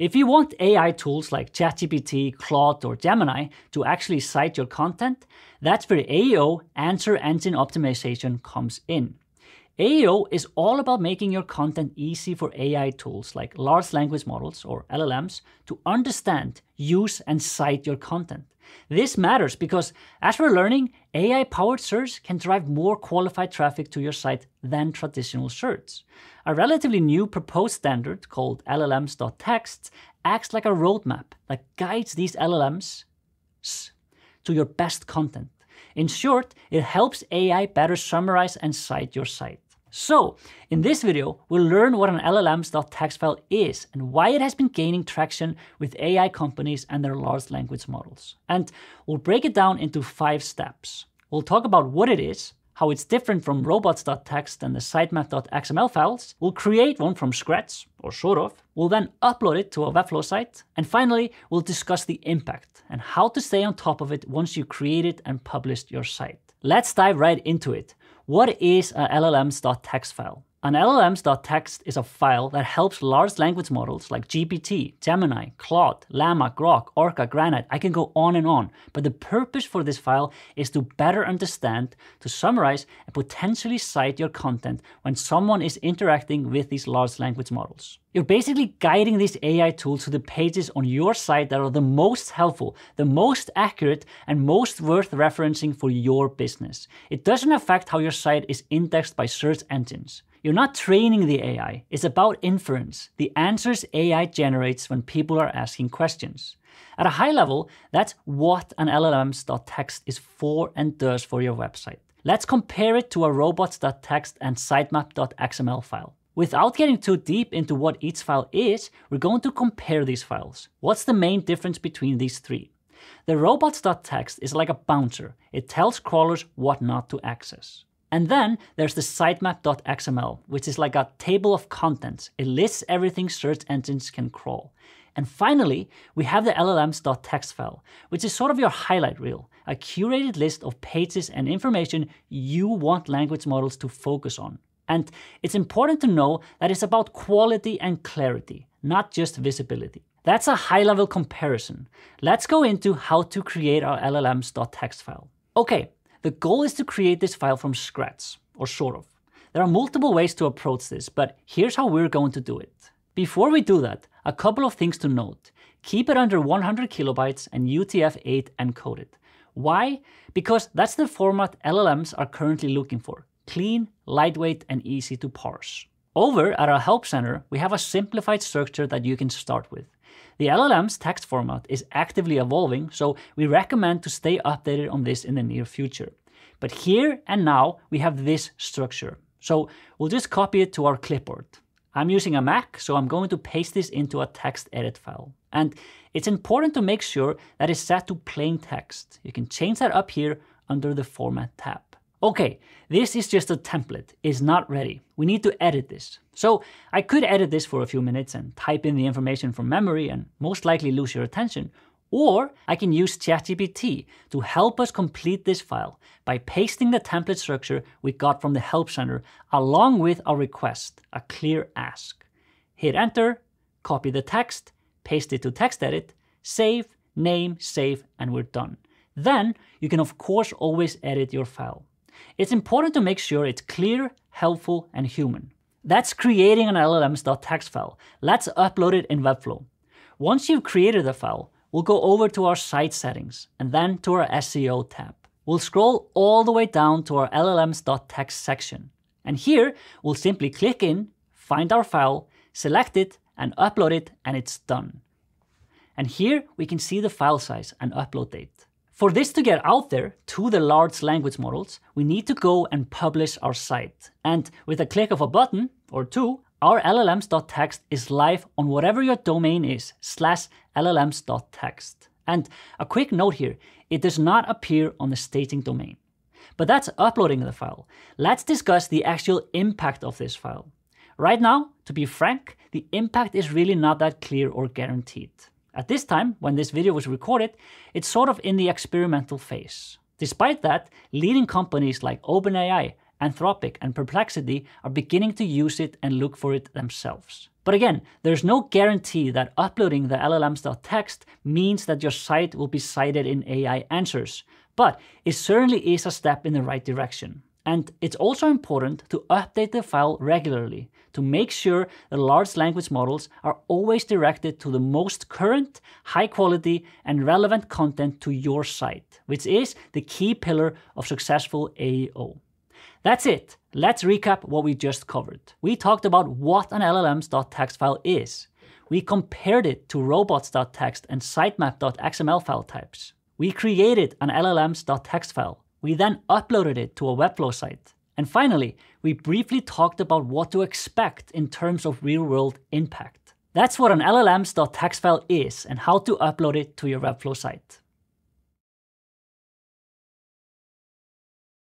If you want AI tools like ChatGPT, Claude, or Gemini to actually cite your content, that's where AEO Answer Engine Optimization comes in. AEO is all about making your content easy for AI tools like large language models or LLMs to understand, use, and cite your content. This matters because, as we're learning, AI powered search can drive more qualified traffic to your site than traditional search. A relatively new proposed standard called LLMs.txt acts like a roadmap that guides these LLMs to your best content. In short, it helps AI better summarize and cite your site. So, in this video, we'll learn what an LLMs.txt file is and why it has been gaining traction with AI companies and their large language models. And we'll break it down into five steps. We'll talk about what it is, how it's different from robots.txt and the sitemap.xml files. We'll create one from scratch, or sort of. We'll then upload it to a Webflow site. And finally, we'll discuss the impact and how to stay on top of it once you created and published your site. Let's dive right into it. What is an LLMs.txt file? An LLMs.txt is a file that helps large language models like GPT, Gemini, Claude, Llama, Grok, Orca, Granite. I can go on and on. But the purpose for this file is to better understand, to summarize, and potentially cite your content when someone is interacting with these large language models. You're basically guiding these AI tools to the pages on your site that are the most helpful, the most accurate, and most worth referencing for your business. It doesn't affect how your site is indexed by search engines. You're not training the AI, it's about inference, the answers AI generates when people are asking questions. At a high level, that's what an LLMs.txt is for and does for your website. Let's compare it to a robots.txt and sitemap.xml file. Without getting too deep into what each file is, we're going to compare these files. What's the main difference between these three? The robots.txt is like a bouncer. It tells crawlers what not to access. And then there's the sitemap.xml, which is like a table of contents. It lists everything search engines can crawl. And finally, we have the LLMs.txt file, which is sort of your highlight reel, a curated list of pages and information you want language models to focus on. And it's important to know that it's about quality and clarity, not just visibility. That's a high level comparison. Let's go into how to create our LLMs.txt file. Okay, the goal is to create this file from scratch, or sort of. There are multiple ways to approach this, but here's how we're going to do it. Before we do that, a couple of things to note. Keep it under 100 kilobytes and UTF-8 encoded. Why? Because that's the format LLMs are currently looking for clean, lightweight, and easy to parse. Over at our Help Center, we have a simplified structure that you can start with. The LLMs.txt format is actively evolving, so we recommend to stay updated on this in the near future. But here and now, we have this structure. So we'll just copy it to our clipboard. I'm using a Mac, so I'm going to paste this into a text edit file. And it's important to make sure that it's set to plain text. You can change that up here under the Format tab. Okay, this is just a template, it's not ready. We need to edit this. So I could edit this for a few minutes and type in the information from memory and most likely lose your attention. Or I can use ChatGPT to help us complete this file by pasting the template structure we got from the Help Center along with our request, a clear ask. Hit enter, copy the text, paste it to TextEdit, save, name, save, and we're done. Then you can of course always edit your file. It's important to make sure it's clear, helpful, and human. That's creating an LLMs.txt file. Let's upload it in Webflow. Once you've created the file, we'll go over to our site settings and then to our SEO tab. We'll scroll all the way down to our LLMs.txt section. And here, we'll simply click in, find our file, select it, and upload it, and it's done. And here we can see the file size and upload date. For this to get out there to the large language models, we need to go and publish our site. And with a click of a button or two, our llms.txt is live on whatever your domain is, slash llms.txt. And a quick note here, it does not appear on the staging domain. But that's uploading the file. Let's discuss the actual impact of this file. Right now, to be frank, the impact is really not that clear or guaranteed. At this time, when this video was recorded, it's sort of in the experimental phase. Despite that, leading companies like OpenAI, Anthropic, and Perplexity are beginning to use it and look for it themselves. But again, there's no guarantee that uploading the LLMs.txt means that your site will be cited in AI answers, but it certainly is a step in the right direction. And it's also important to update the file regularly to make sure the large language models are always directed to the most current, high quality, and relevant content to your site, which is the key pillar of successful AEO. That's it. Let's recap what we just covered. We talked about what an LLMs.txt file is. We compared it to robots.txt and sitemap.xml file types. We created an LLMs.txt file we then uploaded it to a Webflow site. And finally, we briefly talked about what to expect in terms of real world impact. That's what an LLMs.txt file is and how to upload it to your Webflow site.